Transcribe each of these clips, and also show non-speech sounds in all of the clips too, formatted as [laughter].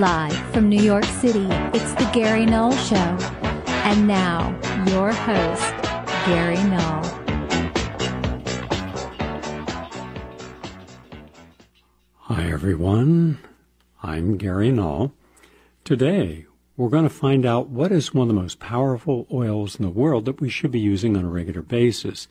Live from New York City, it's the Gary Null Show. And now, your host, Gary Null. Hi, everyone. I'm Gary Null. Today, we're going to find out what is one of the most powerful oils in the world that we should be using on a regular basis.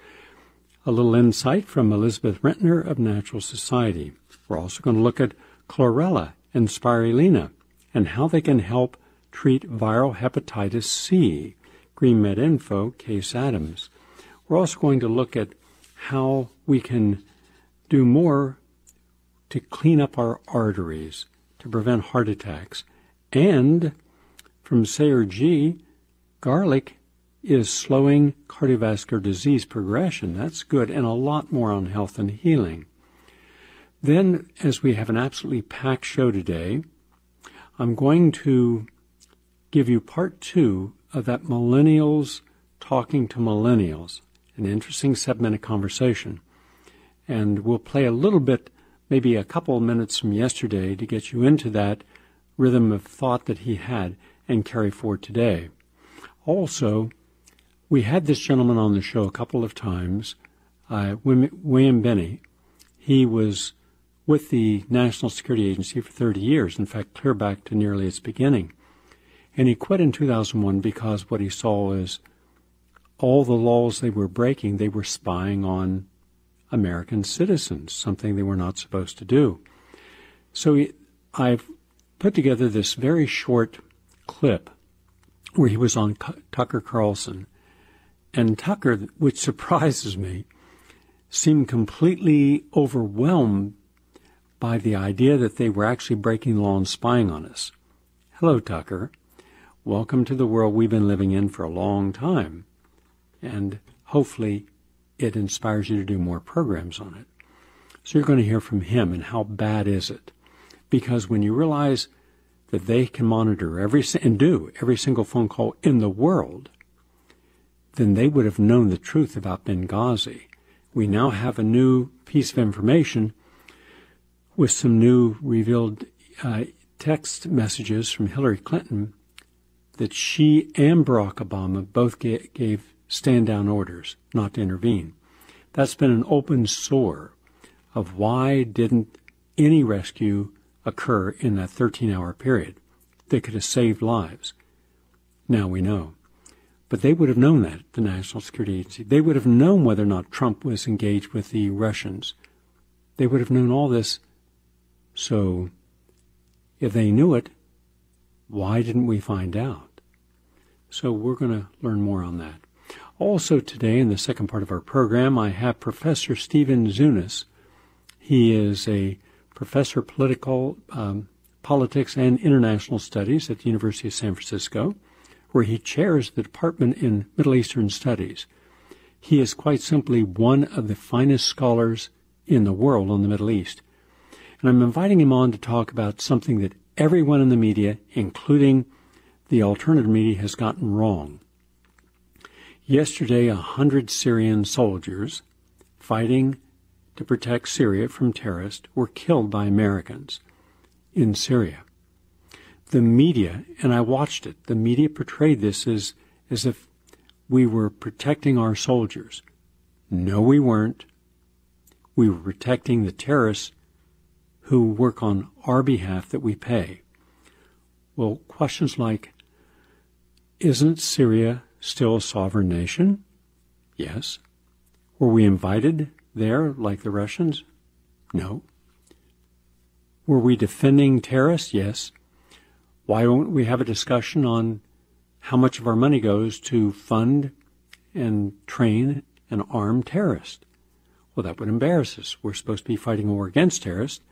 A little insight from Elizabeth Renter of Natural Society. We're also going to look at chlorella and spirulina and how they can help treat viral hepatitis C. Green Med Info, Case Adams. We're also going to look at how we can do more to clean up our arteries to prevent heart attacks. And from Sayer Ji, garlic is slowing cardiovascular disease progression. That's good, and a lot more on health and healing. Then, as we have an absolutely packed show today, I'm going to give you part two of that Millennials Talking to Millennials, an interesting seven minute conversation. And we'll play a little bit, maybe a couple of minutes from yesterday, to get you into that rhythm of thought that he had and carry forward today. Also, we had this gentleman on the show a couple of times, uh, William Binney. He was with the National Security Agency for 30 years, in fact, clear back to nearly its beginning. And he quit in 2001 because what he saw is all the laws they were breaking, they were spying on American citizens, something they were not supposed to do. So I've put together this very short clip where he was on Tucker Carlson and Tucker, which [laughs] surprises me, seemed completely overwhelmed by the idea that they were actually breaking the law and spying on us. Hello, Tucker. Welcome to the world we've been living in for a long time. And hopefully it inspires you to do more programs on it. So you're going to hear from him and how bad is it? Because when you realize that they can monitor every and do every single phone call in the world, then they would have known the truth about Benghazi. We now have a new piece of information with some new revealed uh, text messages from Hillary Clinton that she and Barack Obama both gave, gave stand down orders not to intervene. That's been an open sore of why didn't any rescue occur in that 13 hour period that could have saved lives. Now we know. But they would have known that, the National Security Agency. They would have known whether or not Trump was engaged with the Russians. They would have known all this. So, if they knew it, why didn't we find out? So, we're going to learn more on that. Also, today, in the second part of our program, I have Professor Stephen Zunes. He is a professor of political um, politics and international studies at the University of San Francisco where he chairs the Department in Middle Eastern Studies. He is quite simply one of the finest scholars in the world on the Middle East. And I'm inviting him on to talk about something that everyone in the media, including the alternative media, has gotten wrong. Yesterday, a hundred Syrian soldiers fighting to protect Syria from terrorists were killed by Americans in Syria the media, and I watched it, the media portrayed this as, as if we were protecting our soldiers. No, we weren't. We were protecting the terrorists who work on our behalf that we pay. Well, questions like, isn't Syria still a sovereign nation? Yes. Were we invited there like the Russians? No. Were we defending terrorists? Yes. Why won't we have a discussion on how much of our money goes to fund and train and arm terrorists? Well, that would embarrass us. We're supposed to be fighting a war against terrorists.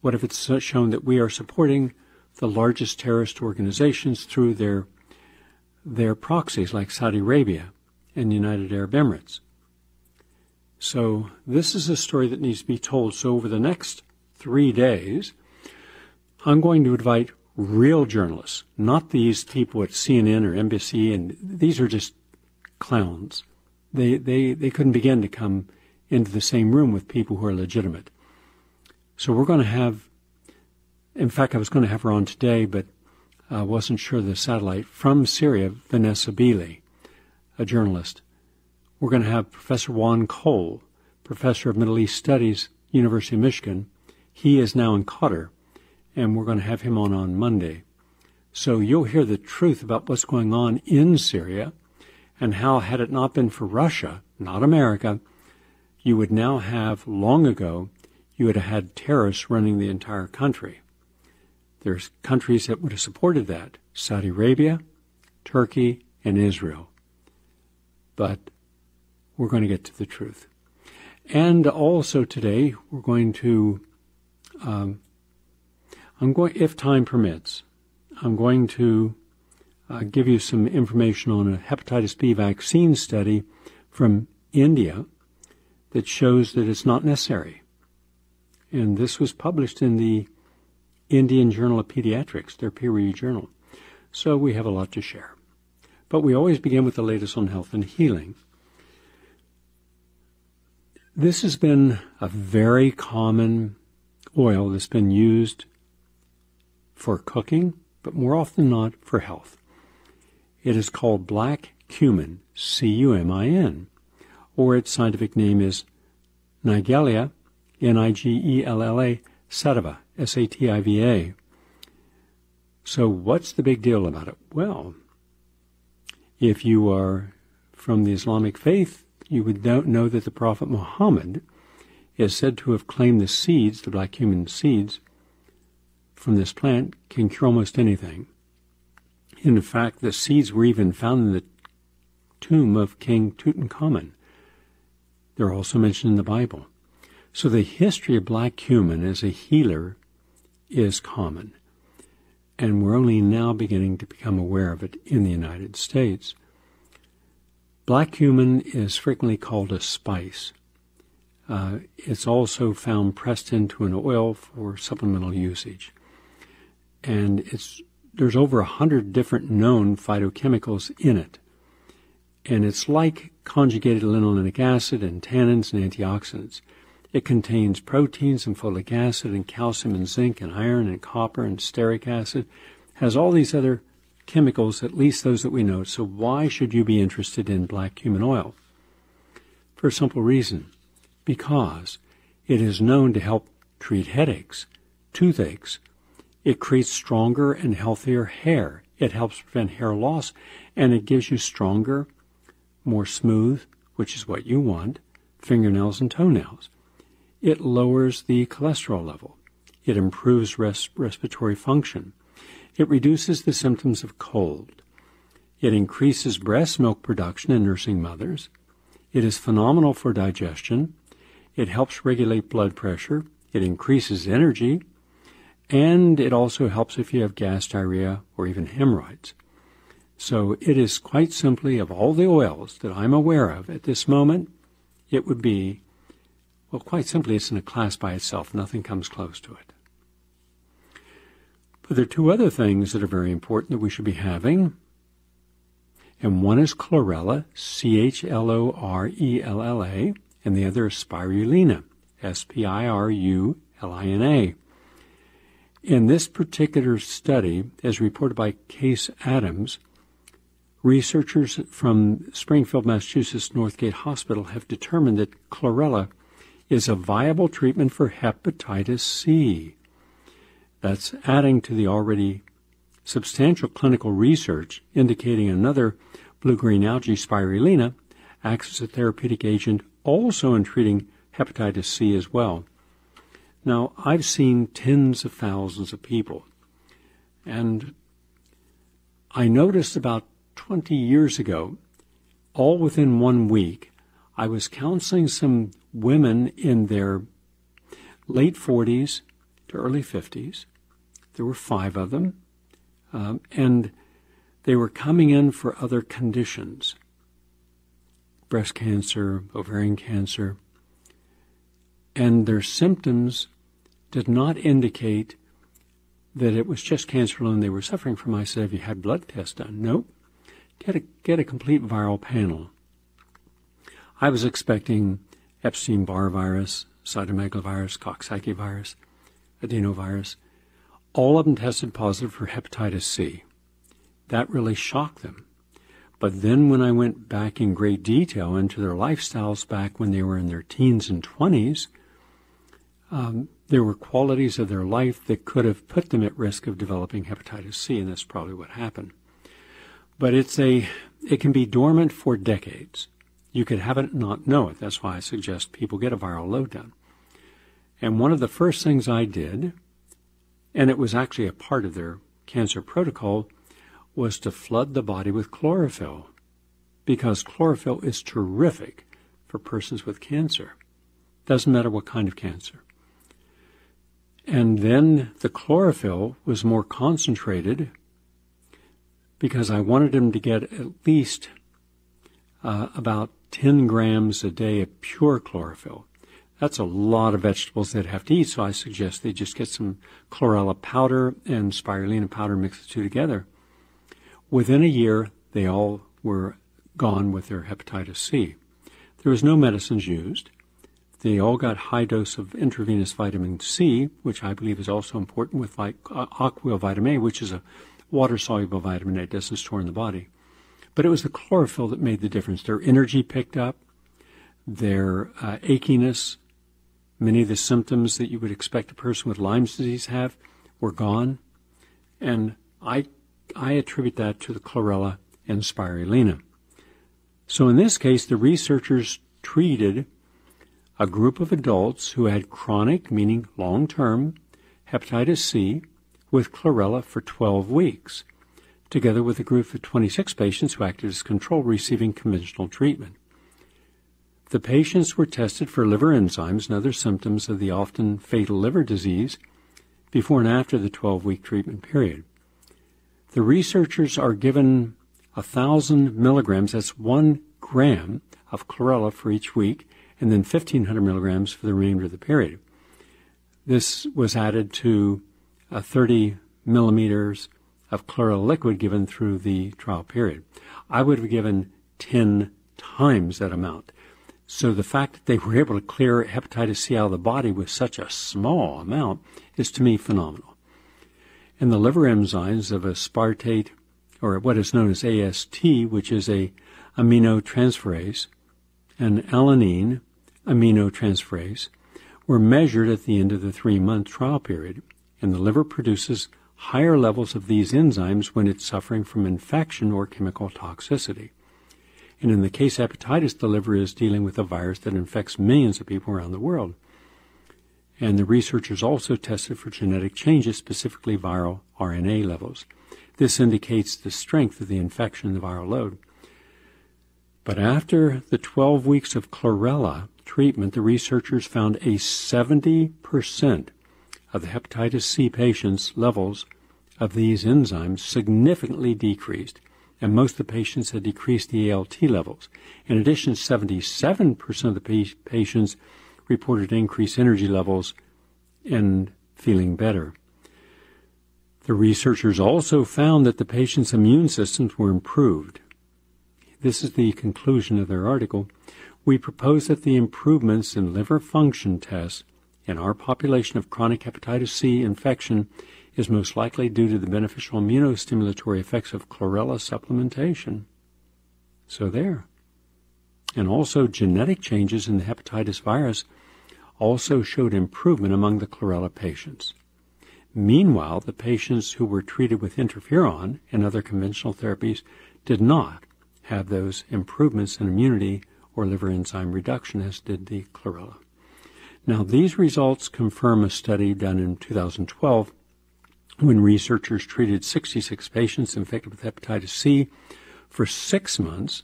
What if it's shown that we are supporting the largest terrorist organizations through their their proxies like Saudi Arabia and United Arab Emirates? So this is a story that needs to be told. So over the next three days, I'm going to invite real journalists, not these people at CNN or NBC, and these are just clowns. They, they, they couldn't begin to come into the same room with people who are legitimate. So we're going to have in fact, I was going to have her on today, but I wasn't sure the satellite from Syria, Vanessa Beeley, a journalist. We're going to have Professor Juan Cole, professor of Middle East Studies, University of Michigan. He is now in Qatar, and we're going to have him on on Monday. So you'll hear the truth about what's going on in Syria and how, had it not been for Russia, not America, you would now have, long ago, you would have had terrorists running the entire country. There's countries that would have supported that Saudi Arabia, Turkey, and Israel. But we're going to get to the truth. And also today, we're going to, um, I'm going, if time permits, I'm going to uh, give you some information on a hepatitis B vaccine study from India that shows that it's not necessary. And this was published in the Indian Journal of Pediatrics, their peer reviewed journal. So we have a lot to share. But we always begin with the latest on health and healing. This has been a very common oil that's been used for cooking, but more often than not for health. It is called black cumin, C-U-M-I-N, or its scientific name is Nigella, N-I-G-E-L-L-A, sativa, S-A-T-I-V-A. So what's the big deal about it? Well, if you are from the Islamic faith, you would know that the Prophet Muhammad is said to have claimed the seeds, the black cumin seeds, from this plant can cure almost anything. In fact, the seeds were even found in the tomb of King Tutankhamun. They're also mentioned in the Bible. So the history of black cumin as a healer is common. And we're only now beginning to become aware of it in the United States. Black cumin is frequently called a spice. Uh, it's also found pressed into an oil for supplemental usage. And it's there's over a hundred different known phytochemicals in it. And it's like conjugated linolenic acid and tannins and antioxidants. It contains proteins and folic acid and calcium and zinc and iron and copper and stearic acid. Has all these other chemicals, at least those that we know. So why should you be interested in black cumin oil? For a simple reason. Because it is known to help treat headaches, toothaches, it creates stronger and healthier hair. It helps prevent hair loss and it gives you stronger, more smooth, which is what you want, fingernails and toenails. It lowers the cholesterol level. It improves res- respiratory function. It reduces the symptoms of cold. It increases breast milk production in nursing mothers. It is phenomenal for digestion. It helps regulate blood pressure. It increases energy. And it also helps if you have gas, diarrhea, or even hemorrhoids. So it is quite simply, of all the oils that I'm aware of at this moment, it would be, well, quite simply, it's in a class by itself. Nothing comes close to it. But there are two other things that are very important that we should be having. And one is chlorella, C H L O R E L L A, and the other is spirulina, S P I R U L I N A. In this particular study, as reported by Case Adams, researchers from Springfield, Massachusetts Northgate Hospital have determined that chlorella is a viable treatment for hepatitis C. That's adding to the already substantial clinical research indicating another blue-green algae spirulina acts as a therapeutic agent also in treating hepatitis C as well. Now, I've seen tens of thousands of people, and I noticed about 20 years ago, all within one week, I was counseling some women in their late 40s to early 50s. There were five of them, um, and they were coming in for other conditions breast cancer, ovarian cancer, and their symptoms did not indicate that it was just cancer alone they were suffering from. I said, Have you had blood tests done? Nope. Get a, get a complete viral panel. I was expecting Epstein Barr virus, cytomegalovirus, Coxsackie virus, adenovirus. all of them tested positive for hepatitis C. That really shocked them. But then when I went back in great detail into their lifestyles back when they were in their teens and 20s, um, there were qualities of their life that could have put them at risk of developing hepatitis C, and that's probably what happened. But it's a, it can be dormant for decades. You could have it not know it. That's why I suggest people get a viral load done. And one of the first things I did, and it was actually a part of their cancer protocol, was to flood the body with chlorophyll because chlorophyll is terrific for persons with cancer. Doesn't matter what kind of cancer. And then the chlorophyll was more concentrated because I wanted them to get at least uh, about 10 grams a day of pure chlorophyll. That's a lot of vegetables they'd have to eat, so I suggest they just get some chlorella powder and spirulina powder, mix the two together. Within a year, they all were gone with their hepatitis C. There was no medicines used. They all got high dose of intravenous vitamin C, which I believe is also important with like uh, aqua vitamin A, which is a water soluble vitamin that doesn't store in the body. But it was the chlorophyll that made the difference. Their energy picked up, their uh, achiness, many of the symptoms that you would expect a person with Lyme's disease have were gone. And I, I attribute that to the chlorella and spirulina. So in this case, the researchers treated a group of adults who had chronic, meaning long term, hepatitis C with chlorella for 12 weeks, together with a group of 26 patients who acted as control receiving conventional treatment. The patients were tested for liver enzymes and other symptoms of the often fatal liver disease before and after the 12 week treatment period. The researchers are given thousand milligrams, that's one gram of chlorella for each week, and then 1500 milligrams for the remainder of the period. This was added to a 30 millimeters of chlorella liquid given through the trial period. I would have given 10 times that amount. So the fact that they were able to clear hepatitis C out of the body with such a small amount is to me phenomenal. And the liver enzymes of aspartate, or what is known as AST, which is a aminotransferase, and alanine aminotransferase, were measured at the end of the three month trial period and the liver produces higher levels of these enzymes when it's suffering from infection or chemical toxicity. And in the case hepatitis, the liver is dealing with a virus that infects millions of people around the world. And the researchers also tested for genetic changes, specifically viral RNA levels. This indicates the strength of the infection the viral load. But after the 12 weeks of chlorella treatment, the researchers found a 70% of the hepatitis C patients' levels of these enzymes significantly decreased, and most of the patients had decreased the ALT levels. In addition, 77% of the patients reported increased energy levels and feeling better. The researchers also found that the patients' immune systems were improved. This is the conclusion of their article. We propose that the improvements in liver function tests in our population of chronic hepatitis C infection is most likely due to the beneficial immunostimulatory effects of chlorella supplementation. So there. And also genetic changes in the hepatitis virus also showed improvement among the chlorella patients. Meanwhile, the patients who were treated with interferon and other conventional therapies did not have those improvements in immunity or liver enzyme reduction as did the chlorella. Now, these results confirm a study done in 2012 when researchers treated 66 patients infected with hepatitis C for six months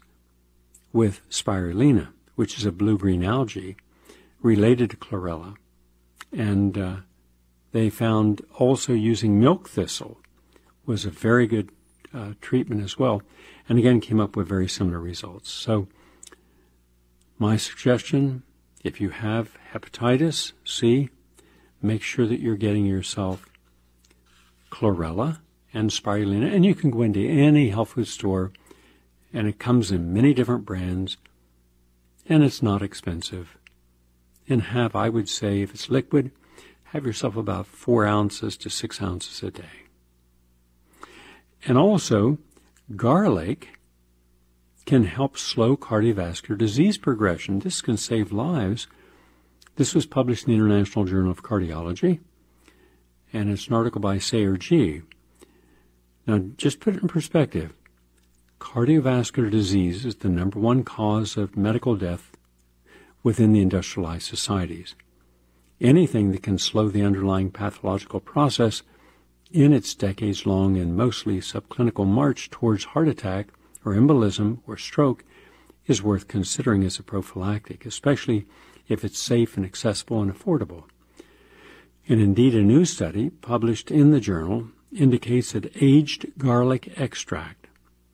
with spirulina, which is a blue green algae related to chlorella. And uh, they found also using milk thistle was a very good uh, treatment as well. And again, came up with very similar results. So, my suggestion if you have hepatitis C, make sure that you're getting yourself chlorella and spirulina. And you can go into any health food store, and it comes in many different brands, and it's not expensive. And have, I would say, if it's liquid, have yourself about four ounces to six ounces a day. And also, garlic can help slow cardiovascular disease progression. This can save lives. This was published in the International Journal of Cardiology, and it's an article by Sayer Ji. Now, just put it in perspective. Cardiovascular disease is the number one cause of medical death within the industrialized societies. Anything that can slow the underlying pathological process in its decades long and mostly subclinical march towards heart attack or embolism or stroke is worth considering as a prophylactic, especially if it's safe and accessible and affordable. And indeed, a new study published in the journal indicates that aged garlic extract,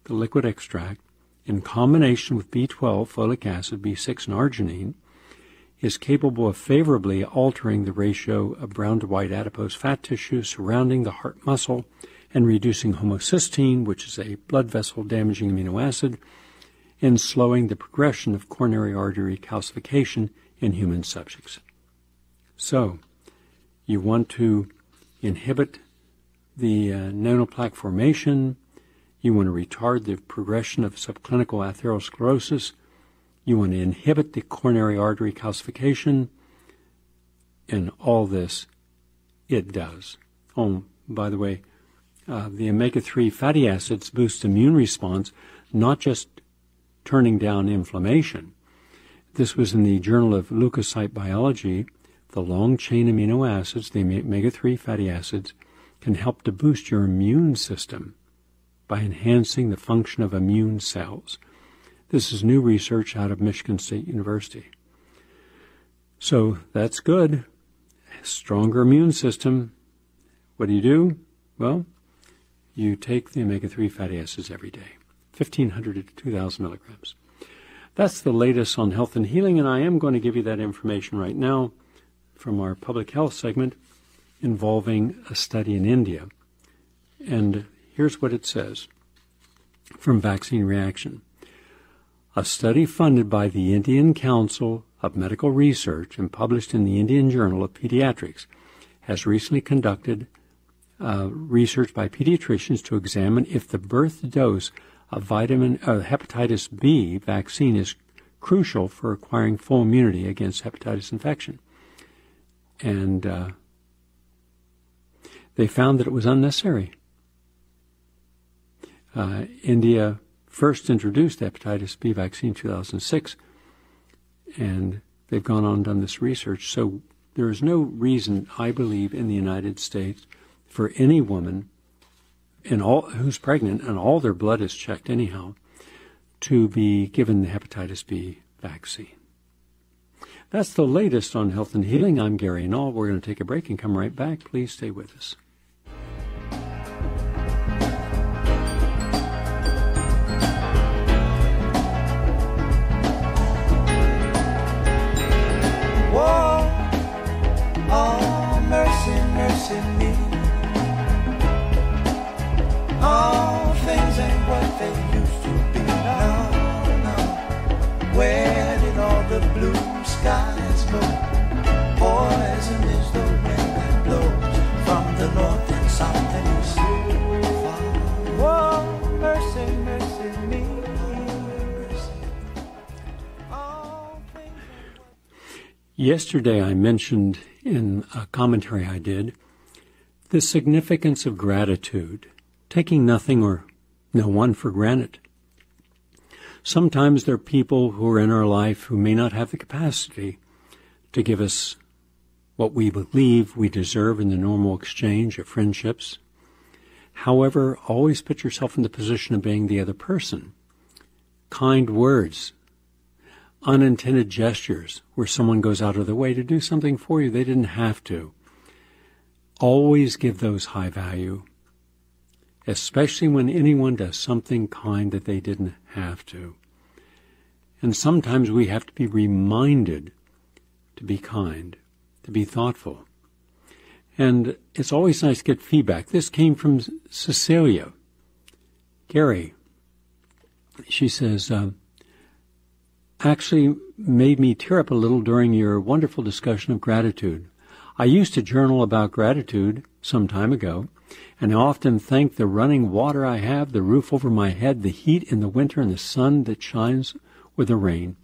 the liquid extract, in combination with B12, folic acid, B6, and arginine, is capable of favorably altering the ratio of brown to white adipose fat tissue surrounding the heart muscle and reducing homocysteine, which is a blood vessel damaging amino acid, and slowing the progression of coronary artery calcification in human subjects. So, you want to inhibit the uh, nanoplaque formation, you want to retard the progression of subclinical atherosclerosis, you want to inhibit the coronary artery calcification, and all this it does. Oh, by the way, uh, the omega 3 fatty acids boost immune response, not just turning down inflammation. This was in the Journal of Leukocyte Biology. The long chain amino acids, the omega 3 fatty acids, can help to boost your immune system by enhancing the function of immune cells. This is new research out of Michigan State University. So that's good. Stronger immune system. What do you do? Well, you take the omega 3 fatty acids every day 1500 to 2000 milligrams. That's the latest on health and healing, and I am going to give you that information right now from our public health segment involving a study in India. And here's what it says from Vaccine Reaction. A study funded by the Indian Council of Medical Research and published in the Indian Journal of Pediatrics has recently conducted uh, research by pediatricians to examine if the birth dose of vitamin uh, hepatitis B vaccine is crucial for acquiring full immunity against hepatitis infection. And uh, they found that it was unnecessary. Uh, India first introduced hepatitis B vaccine in 2006, and they've gone on and done this research. So there is no reason, I believe, in the United States for any woman in all who's pregnant and all their blood is checked anyhow to be given the hepatitis B vaccine. That's the latest on health and healing. I'm Gary Null. We're going to take a break and come right back. Please stay with us. Yesterday, I mentioned in a commentary I did the significance of gratitude, taking nothing or no one for granted. Sometimes there are people who are in our life who may not have the capacity to give us what we believe we deserve in the normal exchange of friendships. However, always put yourself in the position of being the other person. Kind words, unintended gestures where someone goes out of their way to do something for you they didn't have to. Always give those high value, especially when anyone does something kind that they didn't have to. And sometimes we have to be reminded to be kind, to be thoughtful. And it's always nice to get feedback. This came from Cecilia. Gary, she says, um, actually made me tear up a little during your wonderful discussion of gratitude. I used to journal about gratitude some time ago, and I often thank the running water I have, the roof over my head, the heat in the winter, and the sun that shines with the rain.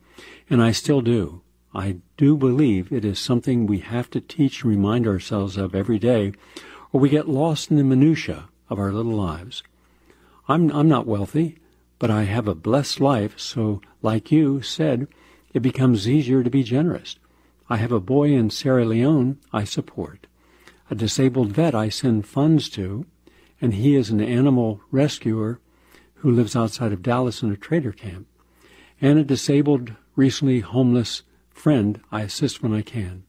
And I still do. I do believe it is something we have to teach and remind ourselves of every day, or we get lost in the minutiae of our little lives. I'm, I'm not wealthy, but I have a blessed life, so like you said, it becomes easier to be generous. I have a boy in Sierra Leone I support, a disabled vet I send funds to, and he is an animal rescuer who lives outside of Dallas in a trader camp, and a disabled, recently homeless friend I assist when I can.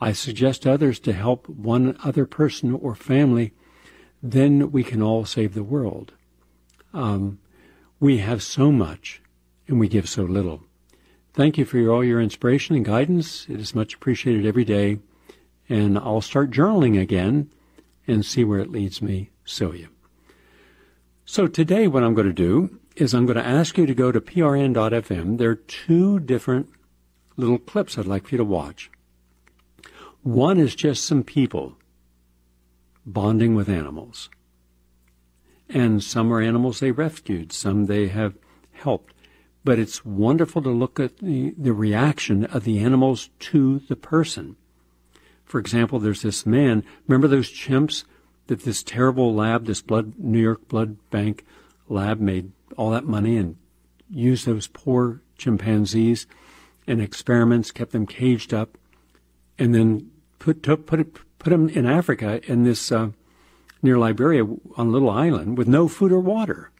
I suggest others to help one other person or family, then we can all save the world. Um, we have so much, and we give so little. Thank you for your, all your inspiration and guidance. It is much appreciated every day. And I'll start journaling again and see where it leads me, Sylvia. So today what I'm going to do is I'm going to ask you to go to prn.fm. There are two different little clips I'd like for you to watch. One is just some people bonding with animals. And some are animals they rescued, some they have helped but it's wonderful to look at the, the reaction of the animals to the person. For example, there's this man. Remember those chimps that this terrible lab, this blood, New York Blood Bank lab made all that money and used those poor chimpanzees in experiments, kept them caged up, and then put took, put put them in Africa in this uh, near Liberia on a little island with no food or water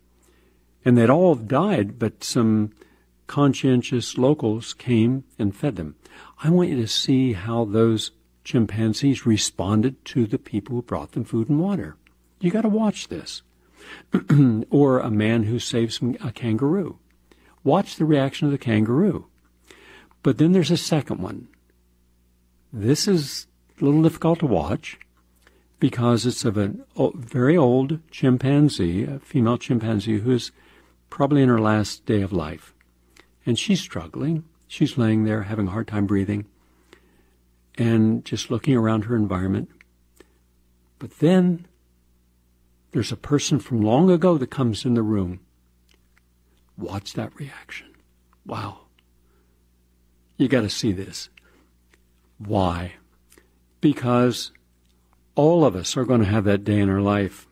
and they'd all died, but some conscientious locals came and fed them. I want you to see how those chimpanzees responded to the people who brought them food and water. You got to watch this. [clears throat] or a man who saves a kangaroo. Watch the reaction of the kangaroo. But then there's a second one. This is a little difficult to watch because it's of a very old chimpanzee, a female chimpanzee who is probably in her last day of life. And she's struggling. She's laying there having a hard time breathing and just looking around her environment. But then there's a person from long ago that comes in the room. Watch that reaction. Wow. You got to see this. Why? Because all of us are going to have that day in our life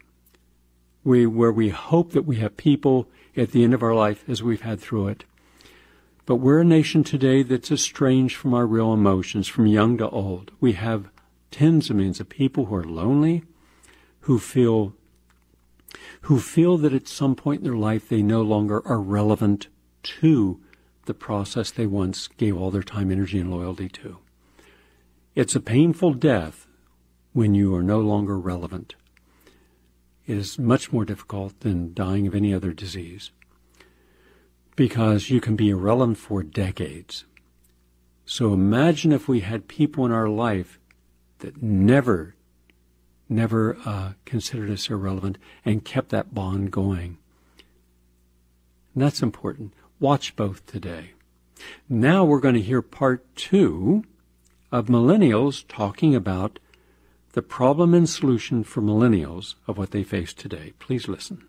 we, where we hope that we have people at the end of our life as we've had through it. But we're a nation today that's estranged from our real emotions, from young to old. We have tens of millions of people who are lonely, who feel who feel that at some point in their life they no longer are relevant to the process they once gave all their time, energy, and loyalty to. It's a painful death when you are no longer relevant is much more difficult than dying of any other disease because you can be irrelevant for decades. So imagine if we had people in our life that never, never uh, considered us irrelevant and kept that bond going. And that's important. Watch both today. Now we're going to hear part two of millennials talking about the problem and solution for millennials of what they face today. Please listen.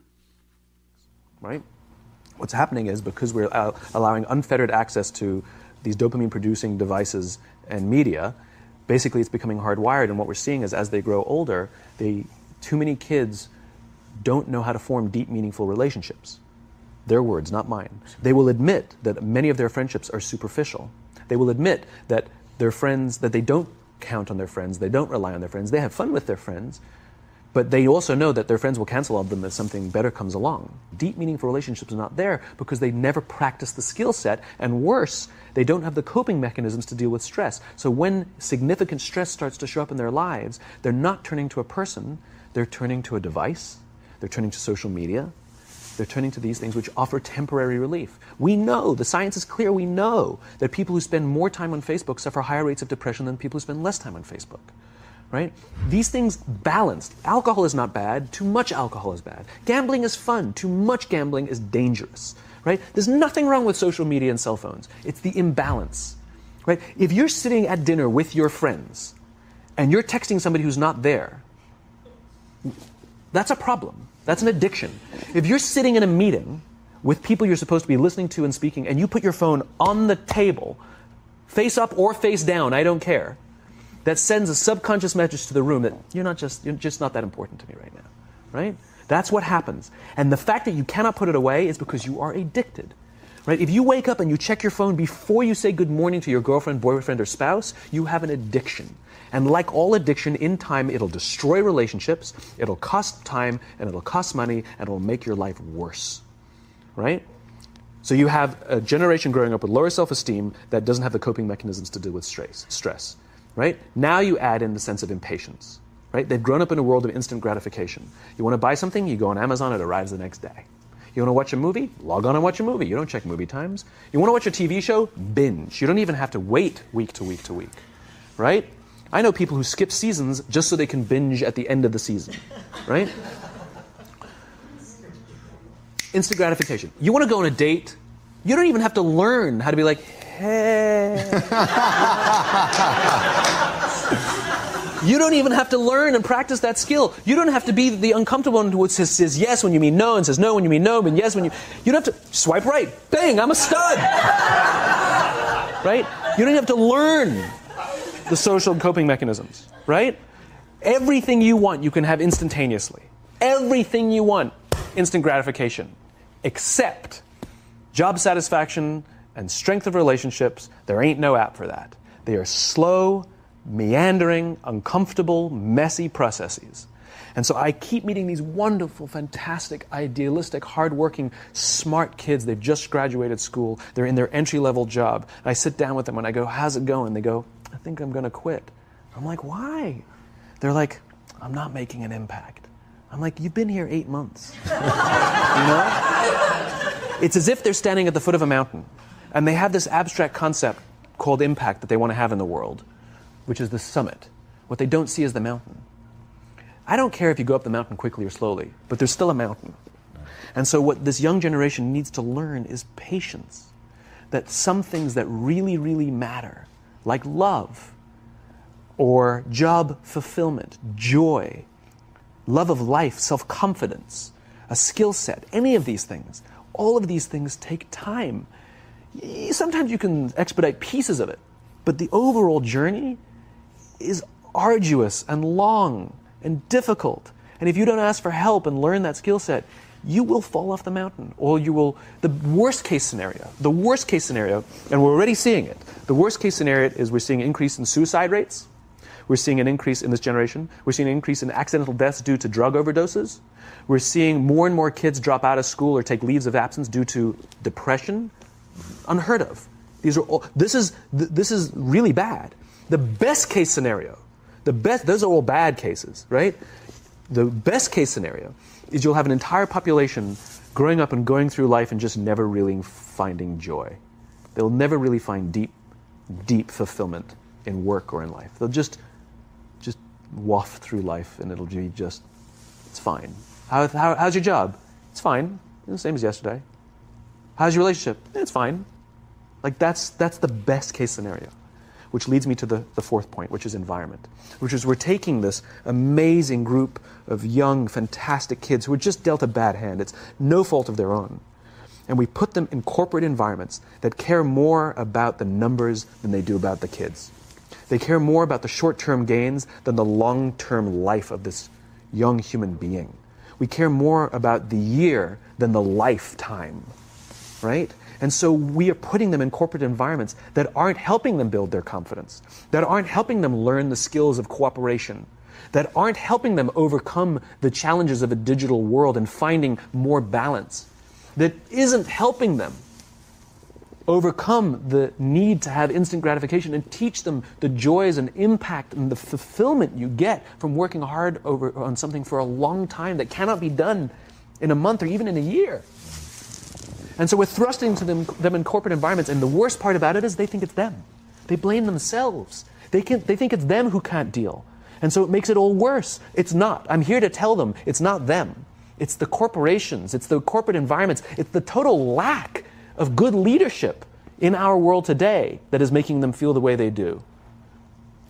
Right? What's happening is because we're uh, allowing unfettered access to these dopamine producing devices and media, basically it's becoming hardwired. And what we're seeing is as they grow older, they, too many kids don't know how to form deep, meaningful relationships. Their words, not mine. They will admit that many of their friendships are superficial. They will admit that their friends, that they don't count on their friends. They don't rely on their friends. They have fun with their friends. But they also know that their friends will cancel on them if something better comes along. Deep, meaningful relationships are not there because they never practice the skill set. And worse, they don't have the coping mechanisms to deal with stress. So when significant stress starts to show up in their lives, they're not turning to a person, they're turning to a device, they're turning to social media, they're turning to these things which offer temporary relief. We know, the science is clear, we know that people who spend more time on Facebook suffer higher rates of depression than people who spend less time on Facebook. Right? These things balanced. Alcohol is not bad, too much alcohol is bad. Gambling is fun, too much gambling is dangerous. Right? There's nothing wrong with social media and cell phones. It's the imbalance. Right? If you're sitting at dinner with your friends and you're texting somebody who's not there, that's a problem. That's an addiction. If you're sitting in a meeting with people you're supposed to be listening to and speaking, and you put your phone on the table, face up or face down, I don't care, that sends a subconscious message to the room that you're not just you're just not that important to me right now. Right? That's what happens. And the fact that you cannot put it away is because you are addicted. Right? If you wake up and you check your phone before you say good morning to your girlfriend, boyfriend, or spouse, you have an addiction. And like all addiction, in time, it'll destroy relationships, it'll cost time, and it'll cost money, and it'll make your life worse. Right? So you have a generation growing up with lower self esteem that doesn't have the coping mechanisms to deal with stress. stress. Right? Now you add in the sense of impatience. Right? They've grown up in a world of instant gratification. You want to buy something, you go on Amazon, it arrives the next day. You want to watch a movie? Log on and watch a movie. You don't check movie times. You want to watch a TV show? Binge. You don't even have to wait week to week to week. Right? I know people who skip seasons just so they can binge at the end of the season. Right? Instant gratification. You want to go on a date? You don't even have to learn how to be like, hey. [laughs] You don't even have to learn and practice that skill. You don't have to be the uncomfortable one who says, says yes when you mean no and says no when you mean no, but yes when you. You don't have to swipe right. Bang, I'm a stud. [laughs] right? You don't have to learn the social coping mechanisms, right? Everything you want, you can have instantaneously. Everything you want, instant gratification, except job satisfaction and strength of relationships. There ain't no app for that. They are slow, meandering, uncomfortable, messy processes. And so I keep meeting these wonderful, fantastic, idealistic, hardworking, smart kids. They've just graduated school. They're in their entry level job. And I sit down with them and I go, How's it going? They go, I think I'm going to quit. I'm like, Why? They're like, I'm not making an impact. I'm like, You've been here eight months. [laughs] you know? It's as if they're standing at the foot of a mountain and they have this abstract concept called impact that they want to have in the world which is the summit. What they don't see is the mountain. I don't care if you go up the mountain quickly or slowly, but there's still a mountain. And so, what this young generation needs to learn is patience. That some things that really, really matter, like love, or job fulfillment, joy, love of life, self confidence, a skill set, any of these things, all of these things take time. Sometimes you can expedite pieces of it, but the overall journey is arduous and long and difficult. And if you don't ask for help and learn that skill set, you will fall off the mountain. Or you will, the worst case scenario, the worst case scenario, and we're already seeing it, the worst case scenario is we're seeing an increase in suicide rates. We're seeing an increase in this generation. We're seeing an increase in accidental deaths due to drug overdoses. We're seeing more and more kids drop out of school or take leaves of absence due to depression. Unheard of. These are all, this is, this is really bad. The best case scenario, the best, those are all bad cases, right? The best case scenario is you'll have an entire population growing up and going through life and just never really finding joy. They'll never really find deep, deep fulfillment in work or in life. They'll just, just waft through life and it'll be just, it's fine. How, how, how's your job? It's fine. It's the same as yesterday. How's your relationship? Eh, it's fine. Like that's, that's the best case scenario which leads me to the, the fourth point, which is environment, which is we're taking this amazing group of young, fantastic kids who were just dealt a bad hand. It's no fault of their own. And we put them in corporate environments that care more about the numbers than they do about the kids. They care more about the short term gains than the long term life of this young human being. We care more about the year than the lifetime, right? And so we are putting them in corporate environments that aren't helping them build their confidence, that aren't helping them learn the skills of cooperation, that aren't helping them overcome the challenges of a digital world and finding more balance, that isn't helping them overcome the need to have instant gratification and teach them the joys and impact and the fulfillment you get from working hard over on something for a long time that cannot be done in a month or even in a year. And so we're thrusting to them, them in corporate environments, and the worst part about it is they think it's them. They blame themselves. They, can, they think it's them who can't deal. And so it makes it all worse. It's not. I'm here to tell them it's not them. It's the corporations, it's the corporate environments, it's the total lack of good leadership in our world today that is making them feel the way they do.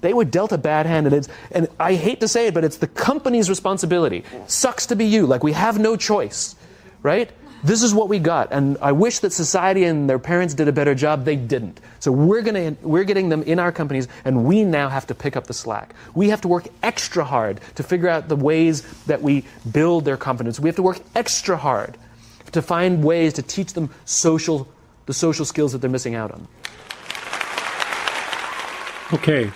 They were dealt a bad hand, and, and I hate to say it, but it's the company's responsibility. Sucks to be you. Like, we have no choice, right? This is what we got, and I wish that society and their parents did a better job. They didn't. So we're gonna we're getting them in our companies, and we now have to pick up the slack. We have to work extra hard to figure out the ways that we build their confidence. We have to work extra hard to find ways to teach them social the social skills that they're missing out on. Okay.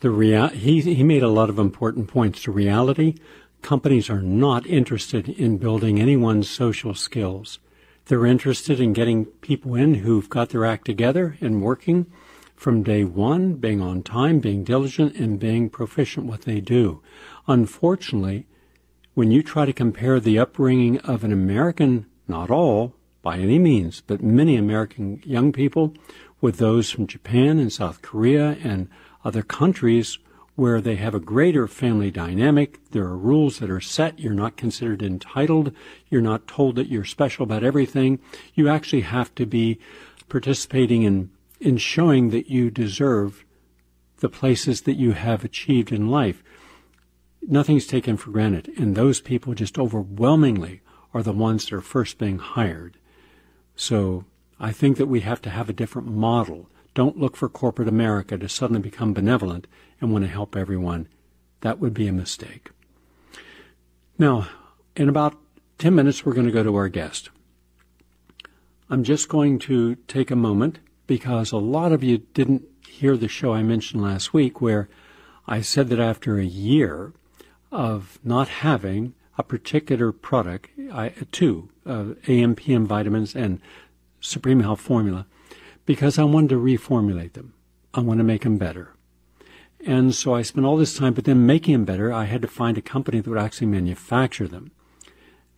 The rea- he, he made a lot of important points. to reality companies are not interested in building anyone's social skills. They're interested in getting people in who've got their act together and working from day one, being on time, being diligent, and being proficient what they do. Unfortunately, when you try to compare the upbringing of an American, not all by any means, but many American young people with those from Japan and South Korea and other countries where they have a greater family dynamic. There are rules that are set. You're not considered entitled. You're not told that you're special about everything. You actually have to be participating in, in showing that you deserve the places that you have achieved in life. Nothing's taken for granted. And those people just overwhelmingly are the ones that are first being hired. So I think that we have to have a different model. Don't look for corporate America to suddenly become benevolent and want to help everyone. That would be a mistake. Now, in about 10 minutes, we're going to go to our guest. I'm just going to take a moment because a lot of you didn't hear the show I mentioned last week where I said that after a year of not having a particular product, I, two, uh, AM, PM vitamins and Supreme Health formula, because I wanted to reformulate them. I want to make them better. And so I spent all this time, but then making them better, I had to find a company that would actually manufacture them.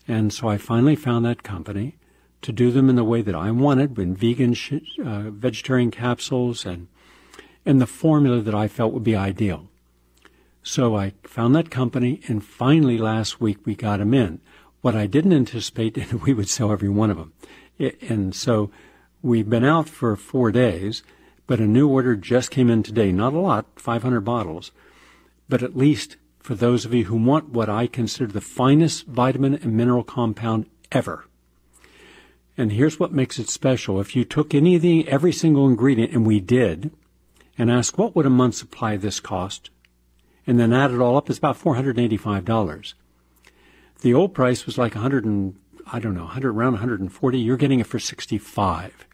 And so I finally found that company to do them in the way that I wanted, with vegan, uh, vegetarian capsules and, and the formula that I felt would be ideal. So I found that company, and finally last week we got them in. What I didn't anticipate [laughs] is we would sell every one of them. And so we've been out for four days, but a new order just came in today. Not a lot, 500 bottles, but at least for those of you who want what I consider the finest vitamin and mineral compound ever. And here's what makes it special. If you took any of the, every single ingredient, and we did, and asked what would a month supply this cost, and then add it all up, it's about $485. The old price was like 100 and, I don't know, 100, around 140. You're getting it for 65.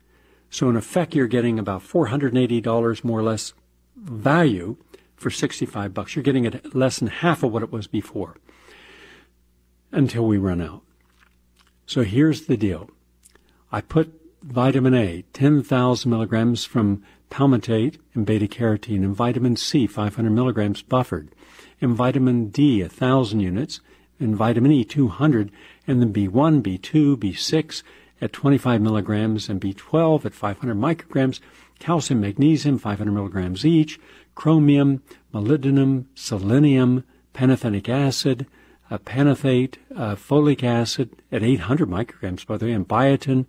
So in effect, you're getting about $480 more or less value for 65 bucks. You're getting it less than half of what it was before until we run out. So here's the deal. I put vitamin A, 10,000 milligrams from palmitate and beta carotene, and vitamin C, 500 milligrams buffered, and vitamin D, 1,000 units, and vitamin E, 200, and then B1, B2, B6, at 25 milligrams and B12 at 500 micrograms, calcium, magnesium, 500 milligrams each, chromium, molybdenum, selenium, pantothenic acid, uh, panathate, uh, folic acid at 800 micrograms, by the way, and biotin,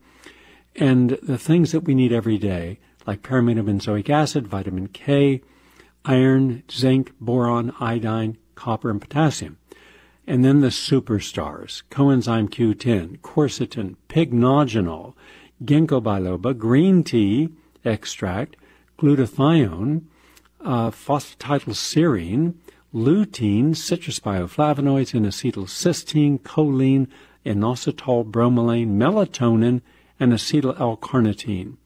and the things that we need every day, like paraminobenzoic acid, vitamin K, iron, zinc, boron, iodine, copper, and potassium. And then the superstars, coenzyme Q10, quercetin, pycnogenol, ginkgo biloba, green tea extract, glutathione, uh, phosphatidylserine, lutein, citrus bioflavonoids, and acetylcysteine, choline, inositol bromelain, melatonin, and acetyl L-carnitine.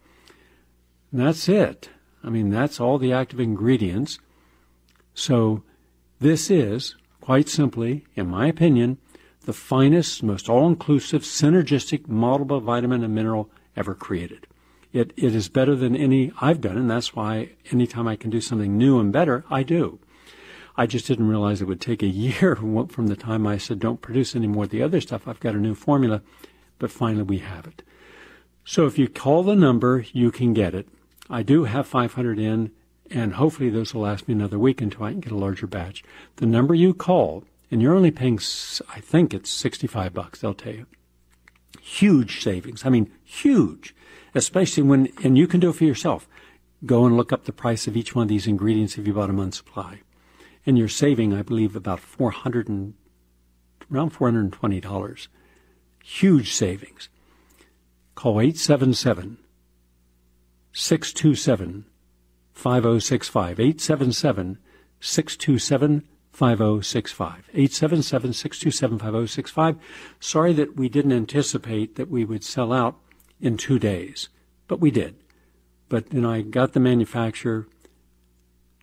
That's it. I mean, that's all the active ingredients. So this is quite simply, in my opinion, the finest, most all inclusive, synergistic, multiple vitamin and mineral ever created. It, it is better than any I've done, and that's why anytime I can do something new and better, I do. I just didn't realize it would take a year [laughs] from the time I said don't produce any more of the other stuff. I've got a new formula, but finally we have it. So if you call the number, you can get it. I do have 500 in and hopefully those will last me another week until I can get a larger batch. The number you call, and you're only paying, I think it's 65 bucks, they'll tell you. Huge savings. I mean, huge. Especially when, and you can do it for yourself. go and look up the price of each one of these ingredients if you bought a month's supply. And you're saving, I believe, about 400 and, around $420. Huge savings. Call 877 627 5065. 877 627 5065. 877 627 5065. Sorry that we didn't anticipate that we would sell out in two days, but we did. But then I got the manufacturer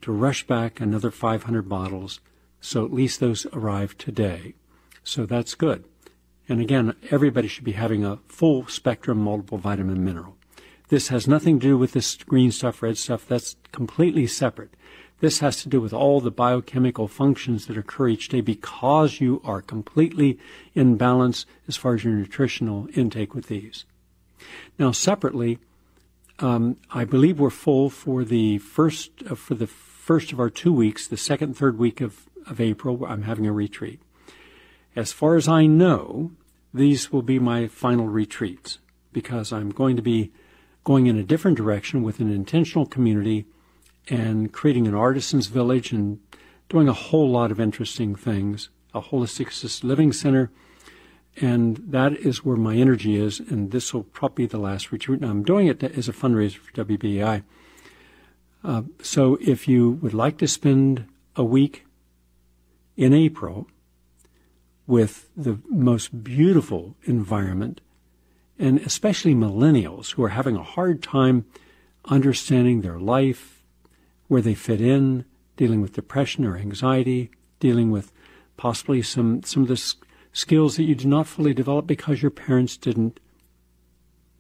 to rush back another 500 bottles, so at least those arrived today. So that's good. And again, everybody should be having a full spectrum multiple vitamin mineral. This has nothing to do with this green stuff, red stuff. That's completely separate. This has to do with all the biochemical functions that occur each day because you are completely in balance as far as your nutritional intake with these. Now, separately, um, I believe we're full for the first uh, for the first of our two weeks, the second third week of, of April. I'm having a retreat. As far as I know, these will be my final retreats because I'm going to be going in a different direction with an intentional community and creating an artisans village and doing a whole lot of interesting things, a holistic living center and that is where my energy is. And this will probably be the last retreat. Now, I'm doing it as a fundraiser for WBAI. Uh, so if you would like to spend a week in April with the most beautiful environment, and especially millennials who are having a hard time understanding their life, where they fit in, dealing with depression or anxiety, dealing with possibly some, some of the skills that you did not fully develop because your parents didn't.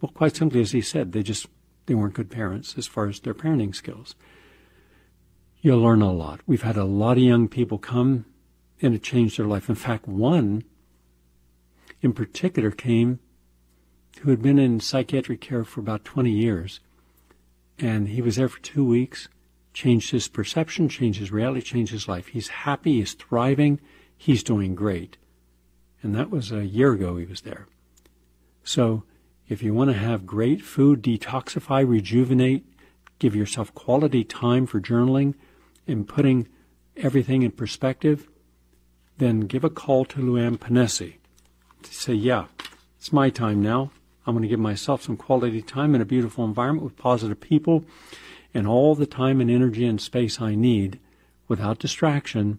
Well, quite simply, as he said, they just they weren't good parents as far as their parenting skills. You'll learn a lot. We've had a lot of young people come and it changed their life. In fact, one in particular came who had been in psychiatric care for about 20 years. And he was there for two weeks, changed his perception, changed his reality, changed his life. He's happy, he's thriving, he's doing great. And that was a year ago he was there. So if you want to have great food, detoxify, rejuvenate, give yourself quality time for journaling and putting everything in perspective, then give a call to Luann Panesi to say, yeah, it's my time now. I'm going to give myself some quality time in a beautiful environment with positive people and all the time and energy and space I need without distraction